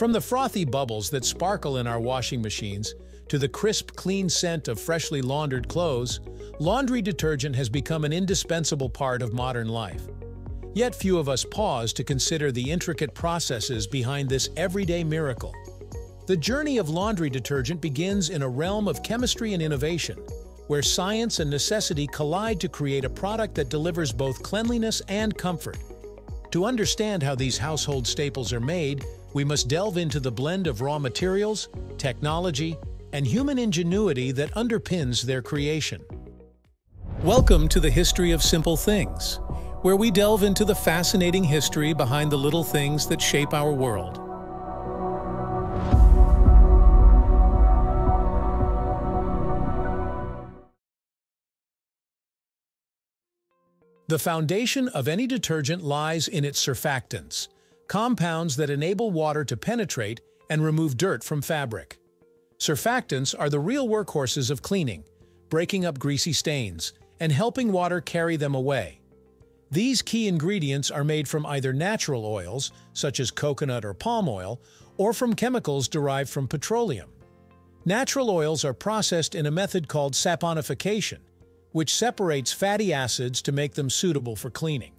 From the frothy bubbles that sparkle in our washing machines to the crisp, clean scent of freshly laundered clothes, laundry detergent has become an indispensable part of modern life. Yet few of us pause to consider the intricate processes behind this everyday miracle. The journey of laundry detergent begins in a realm of chemistry and innovation, where science and necessity collide to create a product that delivers both cleanliness and comfort. To understand how these household staples are made, we must delve into the blend of raw materials, technology, and human ingenuity that underpins their creation. Welcome to the History of Simple Things, where we delve into the fascinating history behind the little things that shape our world. The foundation of any detergent lies in its surfactants, compounds that enable water to penetrate and remove dirt from fabric. Surfactants are the real workhorses of cleaning, breaking up greasy stains and helping water carry them away. These key ingredients are made from either natural oils, such as coconut or palm oil, or from chemicals derived from petroleum. Natural oils are processed in a method called saponification, which separates fatty acids to make them suitable for cleaning.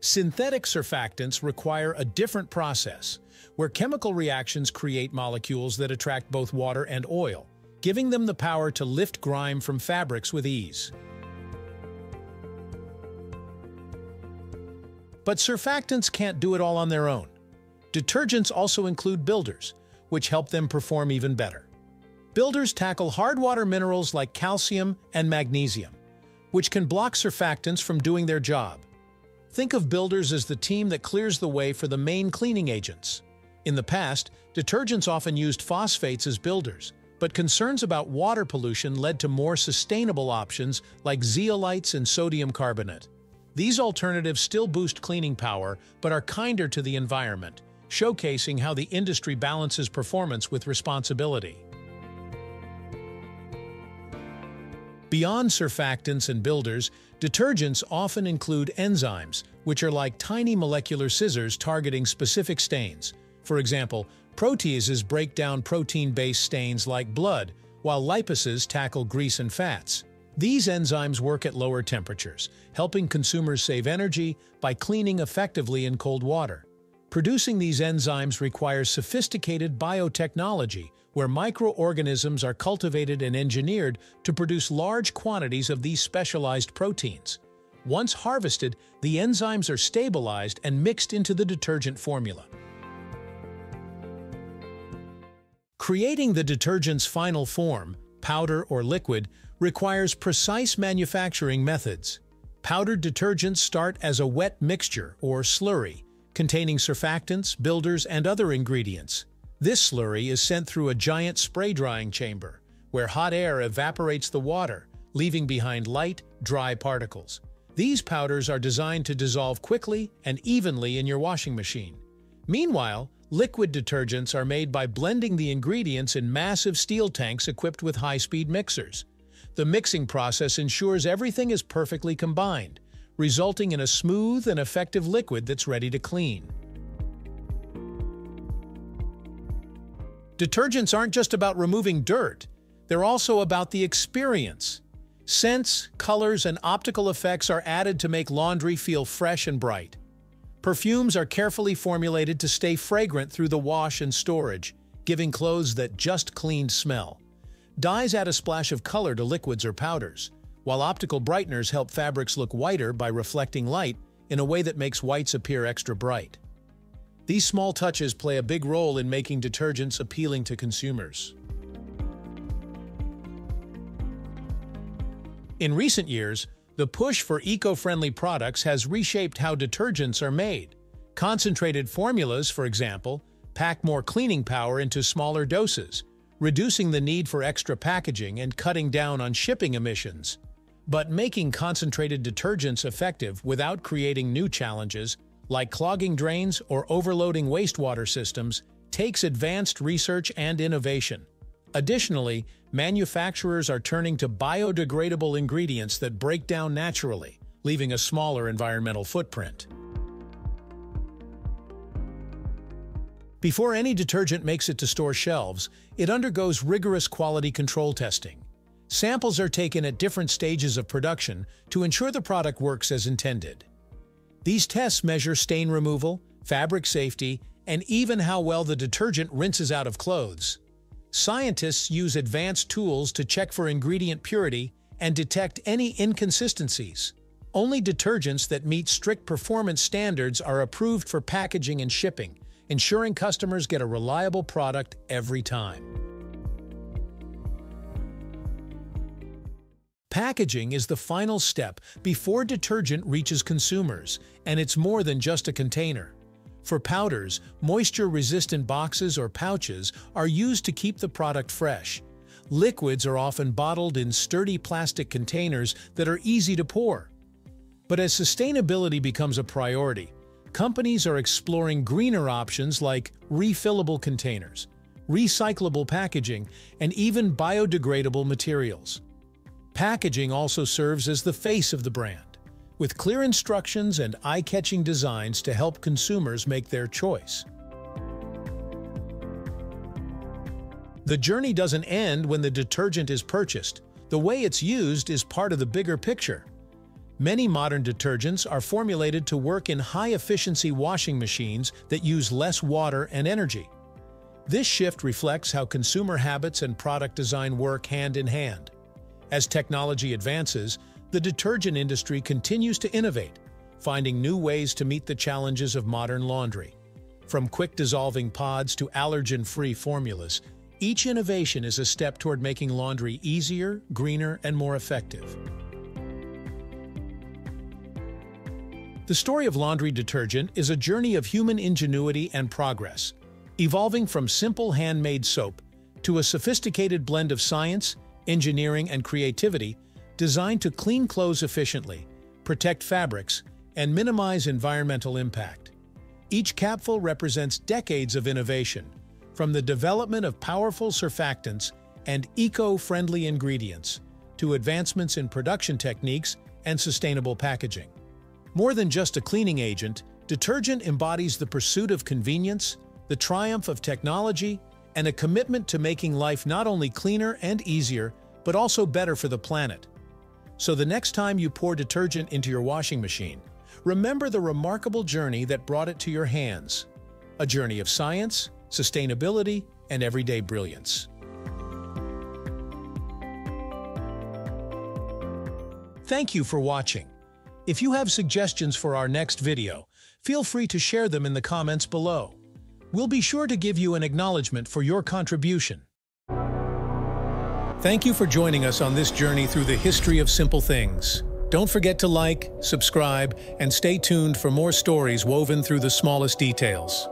Synthetic surfactants require a different process, where chemical reactions create molecules that attract both water and oil, giving them the power to lift grime from fabrics with ease. But surfactants can't do it all on their own. Detergents also include builders, which help them perform even better. Builders tackle hard water minerals like calcium and magnesium, which can block surfactants from doing their job. Think of builders as the team that clears the way for the main cleaning agents. In the past, detergents often used phosphates as builders, but concerns about water pollution led to more sustainable options like zeolites and sodium carbonate. These alternatives still boost cleaning power, but are kinder to the environment, showcasing how the industry balances performance with responsibility. Beyond surfactants and builders, detergents often include enzymes, which are like tiny molecular scissors targeting specific stains. For example, proteases break down protein-based stains like blood, while lipases tackle grease and fats. These enzymes work at lower temperatures, helping consumers save energy by cleaning effectively in cold water. Producing these enzymes requires sophisticated biotechnology, where microorganisms are cultivated and engineered to produce large quantities of these specialized proteins. Once harvested, the enzymes are stabilized and mixed into the detergent formula. Creating the detergent's final form, powder or liquid, requires precise manufacturing methods. Powdered detergents start as a wet mixture or slurry, containing surfactants, builders, and other ingredients. This slurry is sent through a giant spray drying chamber, where hot air evaporates the water, leaving behind light, dry particles. These powders are designed to dissolve quickly and evenly in your washing machine. Meanwhile, liquid detergents are made by blending the ingredients in massive steel tanks equipped with high-speed mixers. The mixing process ensures everything is perfectly combined, resulting in a smooth and effective liquid that's ready to clean. Detergents aren't just about removing dirt, they're also about the experience. Scents, colors, and optical effects are added to make laundry feel fresh and bright. Perfumes are carefully formulated to stay fragrant through the wash and storage, giving clothes that just cleaned smell. Dyes add a splash of color to liquids or powders, while optical brighteners help fabrics look whiter by reflecting light in a way that makes whites appear extra bright. These small touches play a big role in making detergents appealing to consumers. In recent years, the push for eco-friendly products has reshaped how detergents are made. Concentrated formulas, for example, pack more cleaning power into smaller doses, reducing the need for extra packaging and cutting down on shipping emissions. But making concentrated detergents effective without creating new challenges, like clogging drains or overloading wastewater systems, takes advanced research and innovation. Additionally, manufacturers are turning to biodegradable ingredients that break down naturally, leaving a smaller environmental footprint. Before any detergent makes it to store shelves, it undergoes rigorous quality control testing. Samples are taken at different stages of production to ensure the product works as intended. These tests measure stain removal, fabric safety, and even how well the detergent rinses out of clothes. Scientists use advanced tools to check for ingredient purity and detect any inconsistencies. Only detergents that meet strict performance standards are approved for packaging and shipping, ensuring customers get a reliable product every time. Packaging is the final step before detergent reaches consumers, and it's more than just a container. For powders, moisture-resistant boxes or pouches are used to keep the product fresh. Liquids are often bottled in sturdy plastic containers that are easy to pour. But as sustainability becomes a priority, companies are exploring greener options like refillable containers, recyclable packaging, and even biodegradable materials. Packaging also serves as the face of the brand, with clear instructions and eye-catching designs to help consumers make their choice. The journey doesn't end when the detergent is purchased. The way it's used is part of the bigger picture. Many modern detergents are formulated to work in high-efficiency washing machines that use less water and energy. This shift reflects how consumer habits and product design work hand in hand. As technology advances, the detergent industry continues to innovate, finding new ways to meet the challenges of modern laundry. From quick-dissolving pods to allergen-free formulas, each innovation is a step toward making laundry easier, greener, and more effective. The story of laundry detergent is a journey of human ingenuity and progress, evolving from simple handmade soap to a sophisticated blend of science, engineering, and creativity designed to clean clothes efficiently, protect fabrics, and minimize environmental impact. Each capful represents decades of innovation, from the development of powerful surfactants and eco-friendly ingredients to advancements in production techniques and sustainable packaging. More than just a cleaning agent, detergent embodies the pursuit of convenience, the triumph of technology, and a commitment to making life not only cleaner and easier, but also better for the planet. So the next time you pour detergent into your washing machine, remember the remarkable journey that brought it to your hands. A journey of science, sustainability, and everyday brilliance. Thank you for watching. If you have suggestions for our next video, feel free to share them in the comments below. We'll be sure to give you an acknowledgement for your contribution. Thank you for joining us on this journey through the history of simple things. Don't forget to like, subscribe, and stay tuned for more stories woven through the smallest details.